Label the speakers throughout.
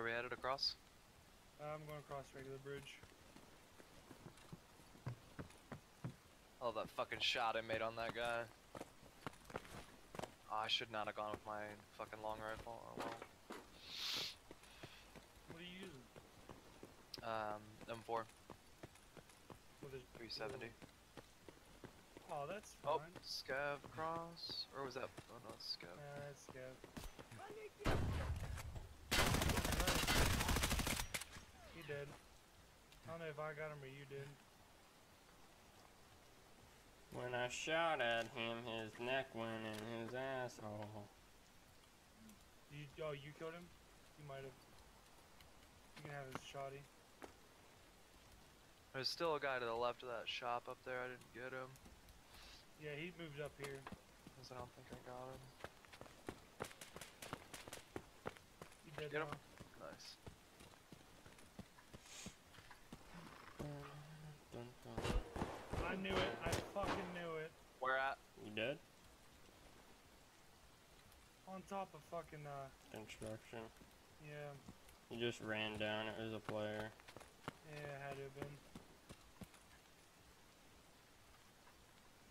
Speaker 1: Where are we headed across?
Speaker 2: I'm going across regular bridge.
Speaker 1: Oh, that fucking shot I made on that guy. Oh, I should not have gone with my fucking long rifle. Oh well.
Speaker 2: What are you using?
Speaker 1: Um, M4,
Speaker 2: With a
Speaker 1: 370.
Speaker 2: Oh, that's
Speaker 1: Oh,
Speaker 2: fine.
Speaker 1: scav cross? Or was that? Oh no, it's scav.
Speaker 2: Nah, that's scav. He dead. I don't know if I got him or you did.
Speaker 3: When I shot at him, his neck went in his asshole.
Speaker 2: You, oh, you killed him? You might have. You can have his shoddy.
Speaker 1: There's still a guy to the left of that shop up there. I didn't get him.
Speaker 2: Yeah, he moved up here.
Speaker 1: Cause I don't think I got him.
Speaker 2: He dead
Speaker 1: Get him.
Speaker 2: now.
Speaker 1: Nice.
Speaker 3: Dun, dun.
Speaker 2: I knew it. I fucking knew it.
Speaker 1: Where at?
Speaker 3: You dead?
Speaker 2: On top of fucking, uh,
Speaker 3: Construction.
Speaker 2: yeah.
Speaker 3: You just ran down. It was a player.
Speaker 2: Yeah, it had to have been.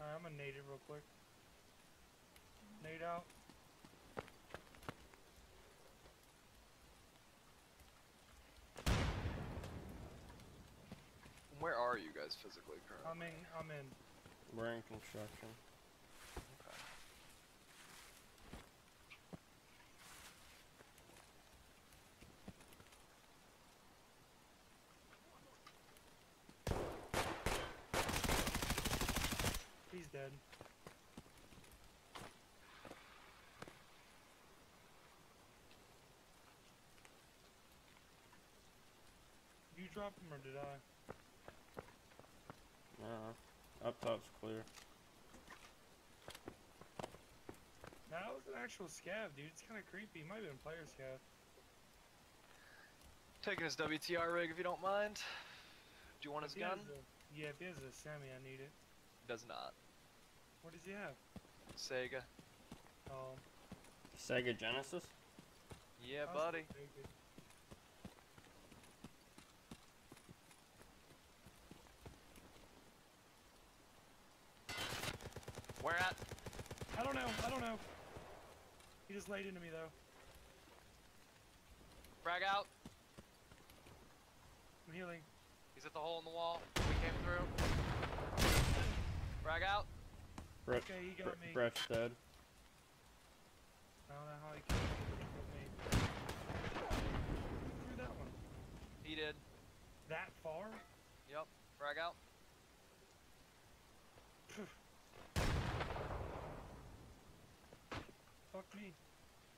Speaker 2: Alright, I'm gonna nade it real quick. Nade out.
Speaker 1: Where are you guys physically currently?
Speaker 2: I'm in, I'm in.
Speaker 3: We're in construction.
Speaker 1: Okay.
Speaker 2: He's dead. You dropped him or did I?
Speaker 3: No. Up top's clear.
Speaker 2: Nah, that was an actual scav, dude. It's kind of creepy. Might have been player scav.
Speaker 1: Taking his WTR rig if you don't mind. Do you want his
Speaker 2: If he
Speaker 1: gun?
Speaker 2: a- yeah, if he has a semi, I need it.
Speaker 1: Does not.
Speaker 2: What does he have?
Speaker 1: Saiga.
Speaker 2: Oh,
Speaker 3: Sega Genesis?
Speaker 1: Yeah,
Speaker 2: that's
Speaker 1: buddy. Where at?
Speaker 2: I don't know. I don't know. He just laid into me though.
Speaker 1: Frag out.
Speaker 2: I'm healing.
Speaker 1: He's at the hole in the wall. We came through. Frag out.
Speaker 3: Brett,
Speaker 2: Okay, he got me.
Speaker 3: Brett's dead.
Speaker 2: I don't know how he killed me. but he killed me. Who threw that one?
Speaker 1: He did.
Speaker 2: That far?
Speaker 1: Yep. Frag out.
Speaker 2: Fuck me.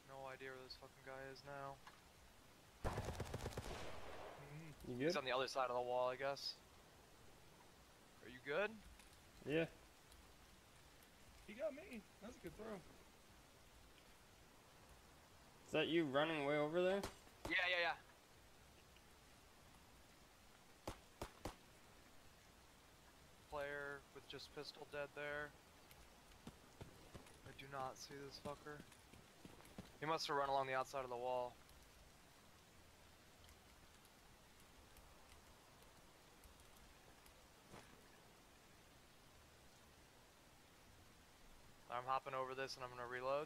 Speaker 1: No idea where this fucking guy is now.
Speaker 3: You
Speaker 1: He's on the other side of the wall, I guess. Are you good?
Speaker 3: Yeah.
Speaker 2: He got me. That's a good throw.
Speaker 3: Is that you running way over there?
Speaker 1: Yeah, yeah, yeah. Player with just pistol dead there. I do not see this fucker. He must have run along the outside of the wall. I'm hopping over this and I'm gonna reload.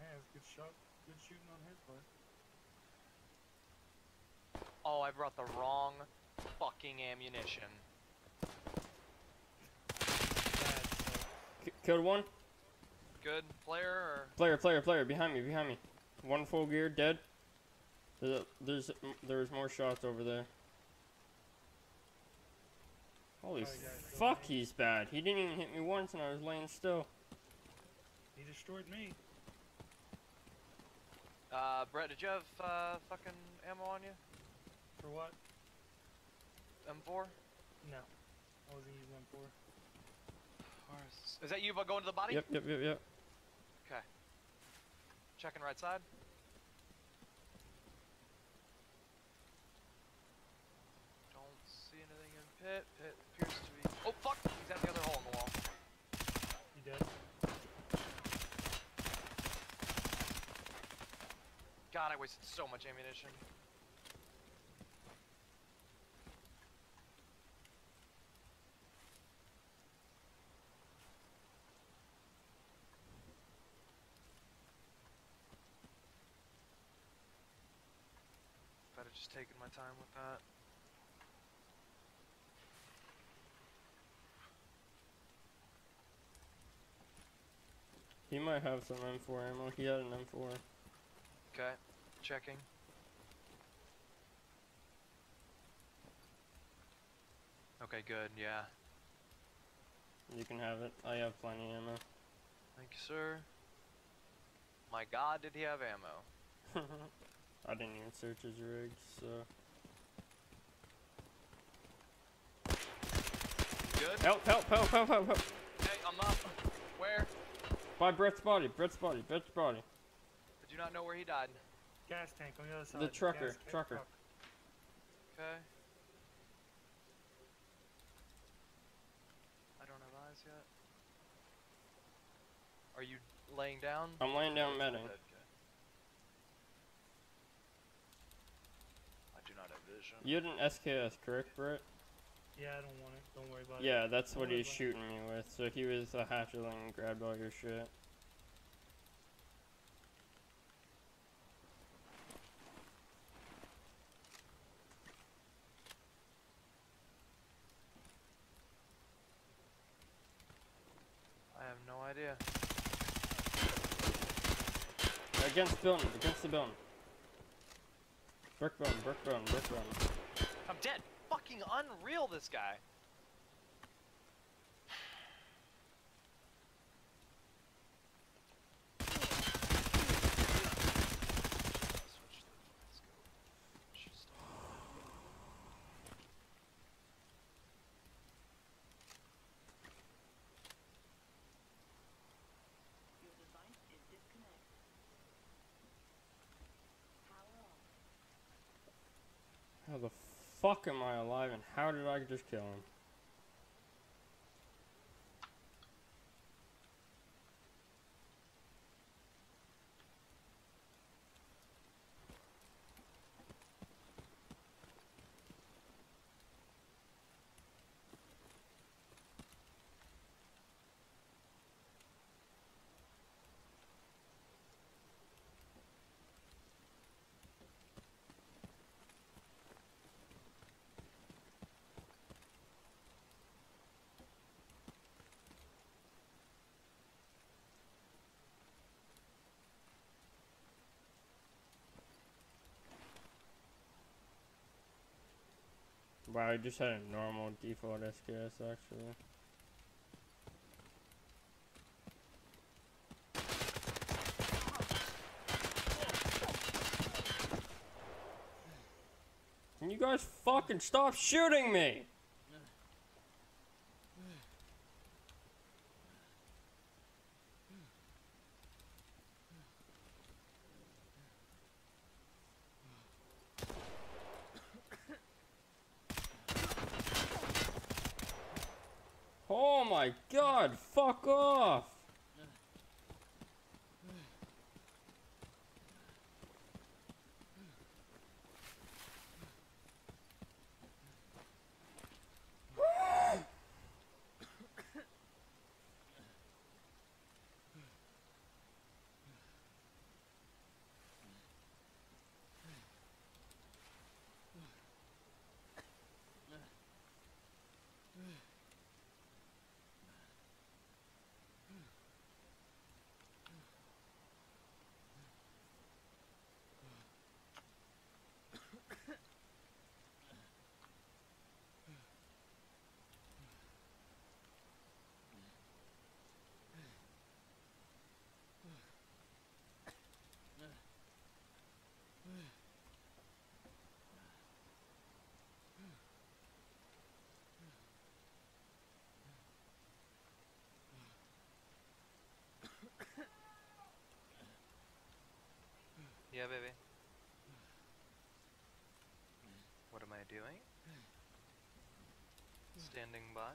Speaker 2: Man, it's good shot. Good shooting on his part.
Speaker 1: Oh, I brought the wrong fucking ammunition.
Speaker 2: Bad
Speaker 3: killed one.
Speaker 1: Good player or
Speaker 3: Player, player, player. Behind me, behind me. One full gear, dead. There's, a, there's there's more shots over there. Holy
Speaker 2: Oh, yeah,
Speaker 3: fuck,
Speaker 2: still
Speaker 3: he's bad. He didn't even hit me once and I was laying still.
Speaker 2: He destroyed me.
Speaker 1: uh Brett, did you have uh fucking ammo on you?
Speaker 2: For what?
Speaker 1: M4?
Speaker 2: No. I wasn't using them for.
Speaker 1: Where is this? Is that you about going to the body?
Speaker 3: Yep, yep, yep, yep.
Speaker 1: Okay. Checking right side. Don't see anything in pit. Pit appears to be. Oh fuck! He's at the other hole in the wall.
Speaker 2: You dead?
Speaker 1: God, I wasted so much ammunition. If I'd have just taken my time with that.
Speaker 3: He might have some M4 ammo. He had an M4.
Speaker 1: Okay, checking. Okay, good, yeah.
Speaker 3: You can have it. I have plenty ammo.
Speaker 1: Thank you, sir. My god, did he have ammo?
Speaker 3: I didn't even search his rig, so.
Speaker 1: Good?
Speaker 3: Help, help, help, help, help, help!
Speaker 1: Hey, I'm up. Where?
Speaker 3: By Brett's body, Brett's body, Brett's body.
Speaker 1: I do not know where he died.
Speaker 2: Gas tank on the other side.
Speaker 3: The trucker,
Speaker 2: gas tank
Speaker 3: trucker.
Speaker 2: truck.
Speaker 1: Okay. I don't have eyes yet. Are you laying down?
Speaker 3: I'm laying down
Speaker 1: Dead,
Speaker 3: medding.
Speaker 1: okay. I do not have vision.
Speaker 3: You had an SKS, correct, Brett?
Speaker 2: Yeah, I don't want it. Don't worry about it.
Speaker 3: Yeah, that's
Speaker 2: Don't
Speaker 3: what
Speaker 2: worry
Speaker 3: he's shooting me with. So he was a hatchling and grabbed all your shit.
Speaker 1: I have no idea.
Speaker 3: Against building, against the building. Brick building, brick building, brick building.
Speaker 1: I'm dead. Fucking unreal, this guy.
Speaker 3: How the fuck am I alive and how did I just kill him? Wow, I just had a normal default SKS actually. Can you guys fucking stop shooting me? Oh my god, fuck off!
Speaker 1: Yeah, baby. What am I doing? Standing by.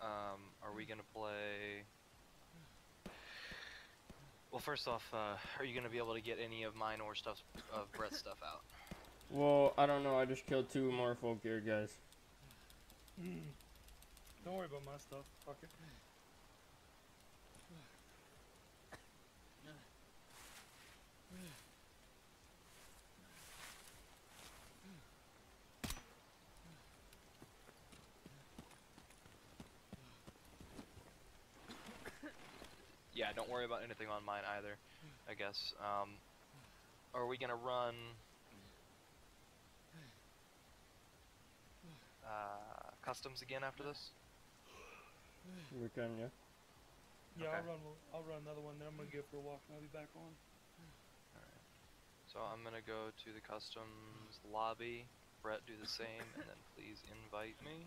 Speaker 1: Um, are we gonna play Well, first off, uh, are you gonna be able to get any of mine or stuff of Brett's stuff out?
Speaker 3: Well, I don't know. I just killed two more folk gear guys.
Speaker 2: Don't worry about my stuff. Fuck it.
Speaker 1: Yeah, don't worry about anything on mine either. I guess. Um, are we gonna run? Uh, customs again after this?
Speaker 3: We can, yeah.
Speaker 2: Yeah,
Speaker 1: Okay.
Speaker 2: I'll run. I'll run another one. Then I'm gonna go for a walk and I'll be back on.
Speaker 1: So I'm gonna go to the customs lobby. Brett, do the same, and then please invite me.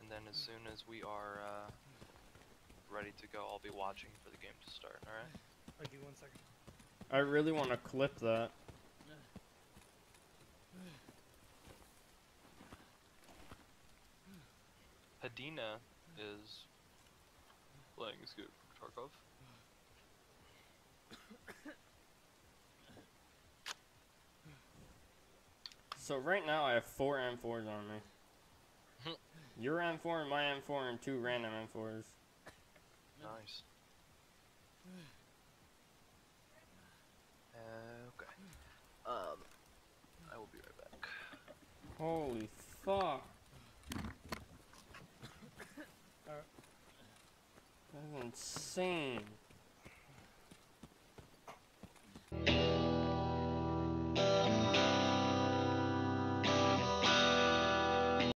Speaker 1: And then as soon as we are uh, ready to go, I'll be watching for the game to start. All right.
Speaker 2: I'll give you one second.
Speaker 3: I really want to clip that.
Speaker 1: Hadina is playing Scoop Tarkov.
Speaker 3: So right now I have four M4s on me. Your M4 and my M4 and two random M4s.
Speaker 1: Nice. okay. Um, I will be right back.
Speaker 3: Holy fuck. That's insane.